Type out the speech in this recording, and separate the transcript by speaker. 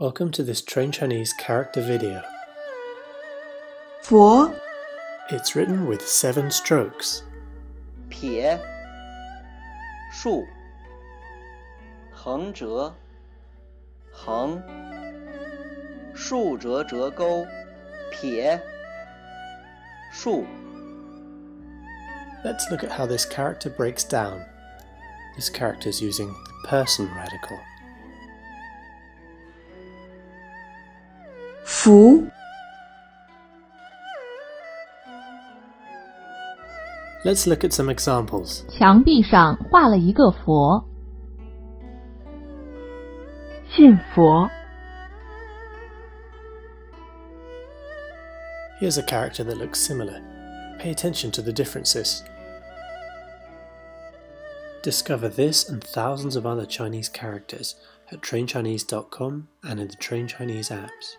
Speaker 1: Welcome to this Train Chinese character video.
Speaker 2: 佛
Speaker 1: It's written with seven strokes.
Speaker 3: 撇，竖，横折，横，竖折折钩，撇，竖。
Speaker 1: Let's look at how this character breaks down. This character is using the person radical.
Speaker 2: 佛。
Speaker 1: Let's look at some examples.
Speaker 4: 墙壁上画了一个佛。
Speaker 2: 信佛。
Speaker 1: Here's a character that looks similar. Pay attention to the differences. Discover this and thousands of other Chinese characters at trainchinese.com and in the Train Chinese apps.